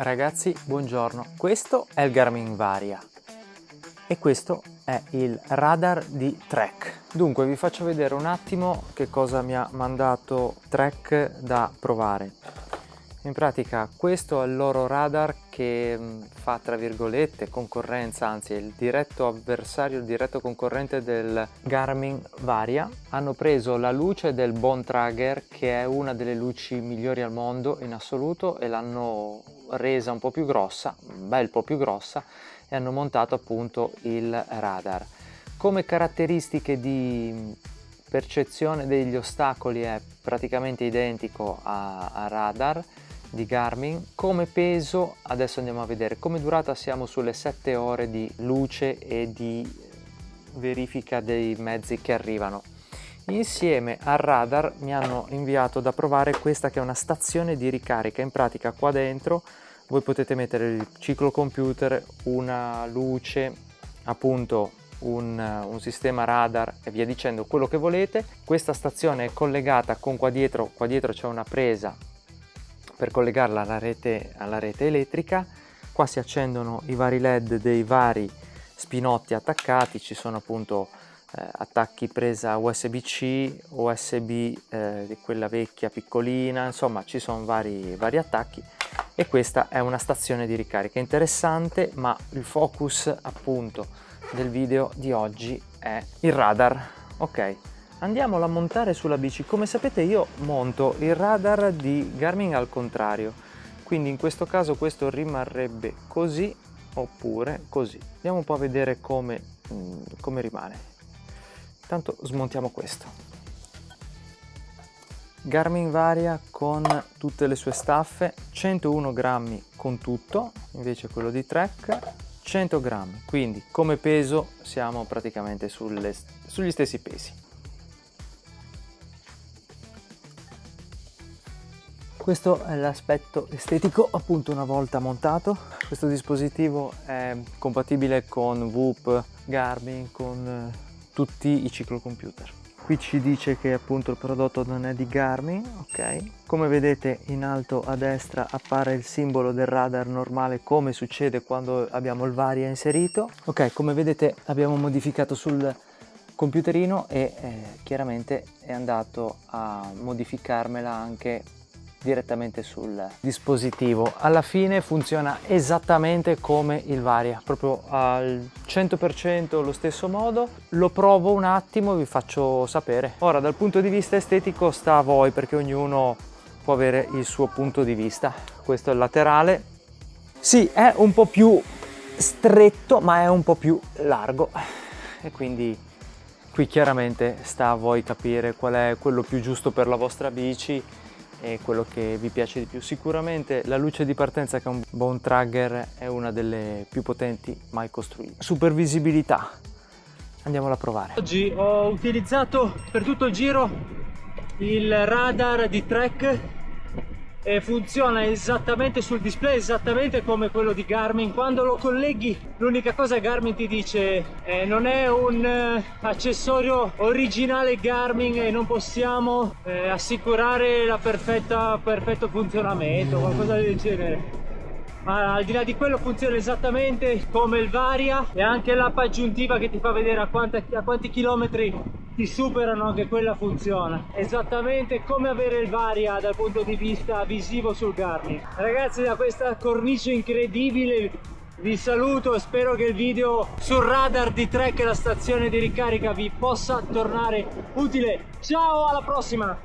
Ragazzi, buongiorno. Questo è il Garmin Varia e questo è il radar di Trek. Dunque vi faccio vedere un attimo che cosa mi ha mandato Trek da provare. In pratica questo è il loro radar che mm, fa tra virgolette concorrenza, anzi è il diretto avversario, il diretto concorrente del Garmin Varia. Hanno preso la luce del Bontrager che è una delle luci migliori al mondo in assoluto e l'hanno resa un po' più grossa, un bel po' più grossa e hanno montato appunto il radar. Come caratteristiche di percezione degli ostacoli è praticamente identico a, a radar di Garmin. Come peso, adesso andiamo a vedere, come durata siamo sulle 7 ore di luce e di verifica dei mezzi che arrivano. Insieme al radar mi hanno inviato da provare questa che è una stazione di ricarica. In pratica qua dentro voi potete mettere il ciclocomputer, una luce, appunto un, un, sistema radar e via dicendo quello che volete. Questa stazione è collegata con qua dietro, qua dietro c'è una presa per collegarla alla rete, alla rete elettrica. Qua si accendono i vari led dei vari spinotti attaccati, ci sono appunto eh, attacchi presa USB-C, USB eh, di quella vecchia piccolina, insomma ci sono vari, vari attacchi. E questa è una stazione di ricarica. Interessante ma il focus appunto del video di oggi è il radar. Ok andiamolo a montare sulla bici come sapete io monto il radar di Garmin al contrario. Quindi in questo caso questo rimarrebbe così oppure così. Andiamo un po' a vedere come, mm, come rimane intanto smontiamo questo. Garmin Varia con tutte le sue staffe. 101 grammi con tutto invece quello di Trek 100 grammi. Quindi come peso siamo praticamente sulle, sugli stessi pesi. Questo è l'aspetto estetico appunto una volta montato. Questo dispositivo è compatibile con Whoop, Garmin, con eh, tutti i ciclocomputer qui ci dice che appunto il prodotto non è di Garmin ok? Come vedete in alto a destra appare il simbolo del radar normale come succede quando abbiamo il varia inserito. Ok come vedete abbiamo modificato sul computerino e eh, chiaramente è andato a modificarmela anche direttamente sul dispositivo. Alla fine funziona esattamente come il Varia proprio al 100% lo stesso modo. Lo provo un attimo e vi faccio sapere. Ora dal punto di vista estetico sta a voi perché ognuno può avere il suo punto di vista. Questo è il laterale. Sì è un po' più stretto ma è un po' più largo. E quindi qui chiaramente sta a voi capire qual è quello più giusto per la vostra bici è quello che vi piace di più. Sicuramente la luce di partenza che è un Bone Tragger è una delle più potenti mai costruite. Super visibilità, andiamola a provare. Oggi ho utilizzato per tutto il giro il radar di Trek e funziona esattamente sul display esattamente come quello di Garmin. Quando lo colleghi l'unica cosa Garmin ti dice eh, non è un eh, accessorio originale Garmin e non possiamo eh, assicurare la perfetta perfetto funzionamento qualcosa del genere. Ma al di là di quello funziona esattamente come il Varia e anche l'app aggiuntiva che ti fa vedere a, quanta, a quanti chilometri ti superano anche quella funziona. Esattamente come avere il Varia dal punto di vista visivo sul Garmin. Ragazzi da questa cornice incredibile vi saluto e spero che il video sul radar di Trek la stazione di ricarica vi possa tornare utile. Ciao alla prossima